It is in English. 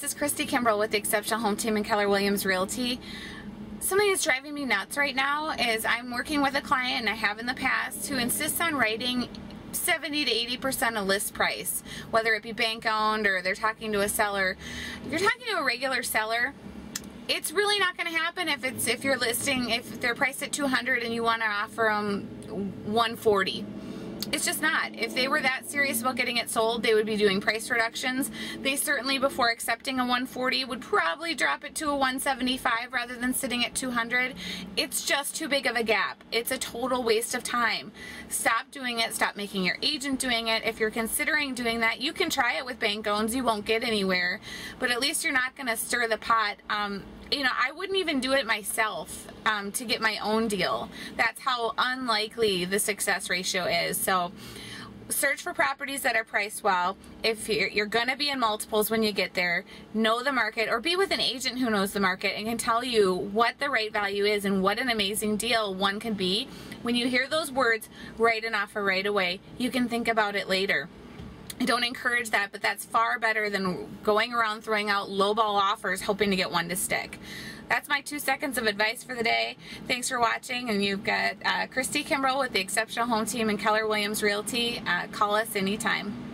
this is Christy Kimbrel with the Exceptional Home Team and Keller Williams Realty. Something that's driving me nuts right now is I'm working with a client, and I have in the past, who insists on writing 70 to 80% of list price, whether it be bank owned or they're talking to a seller. If you're talking to a regular seller, it's really not going to happen if it's if you're listing if they're priced at 200 and you want to offer them 140 it's just not. If they were that serious about getting it sold, they would be doing price reductions. They certainly, before accepting a 140, would probably drop it to a 175 rather than sitting at 200. It's just too big of a gap. It's a total waste of time. Stop doing it. Stop making your agent doing it. If you're considering doing that, you can try it with bank owns. You won't get anywhere, but at least you're not going to stir the pot. Um, you know, I wouldn't even do it myself um, to get my own deal. That's how unlikely the success ratio is. So search for properties that are priced well. If you're, you're going to be in multiples when you get there, know the market or be with an agent who knows the market and can tell you what the right value is and what an amazing deal one can be. When you hear those words, write an offer right away. You can think about it later. I don't encourage that, but that's far better than going around throwing out lowball offers hoping to get one to stick. That's my two seconds of advice for the day. Thanks for watching, and you've got uh, Christy Kimbrel with the Exceptional Home Team and Keller Williams Realty. Uh, call us anytime.